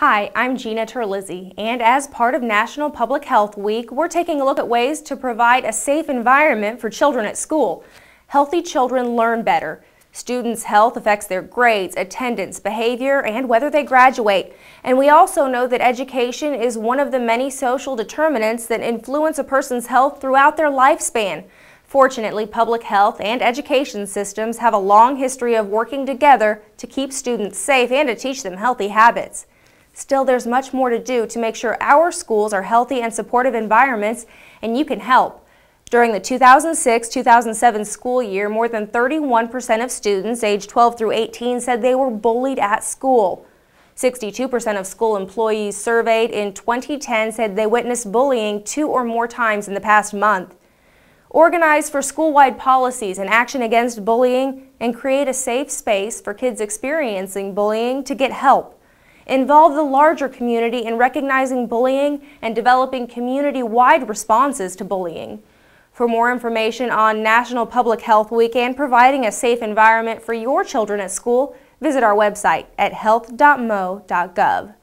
Hi, I'm Gina Terlizzi, and as part of National Public Health Week, we're taking a look at ways to provide a safe environment for children at school. Healthy children learn better. Students' health affects their grades, attendance, behavior, and whether they graduate. And we also know that education is one of the many social determinants that influence a person's health throughout their lifespan. Fortunately, public health and education systems have a long history of working together to keep students safe and to teach them healthy habits. Still, there's much more to do to make sure our schools are healthy and supportive environments, and you can help. During the 2006-2007 school year, more than 31% of students aged 12 through 18 said they were bullied at school. 62% of school employees surveyed in 2010 said they witnessed bullying two or more times in the past month. Organize for school-wide policies and action against bullying and create a safe space for kids experiencing bullying to get help. Involve the larger community in recognizing bullying and developing community-wide responses to bullying. For more information on National Public Health Week and providing a safe environment for your children at school, visit our website at health.mo.gov.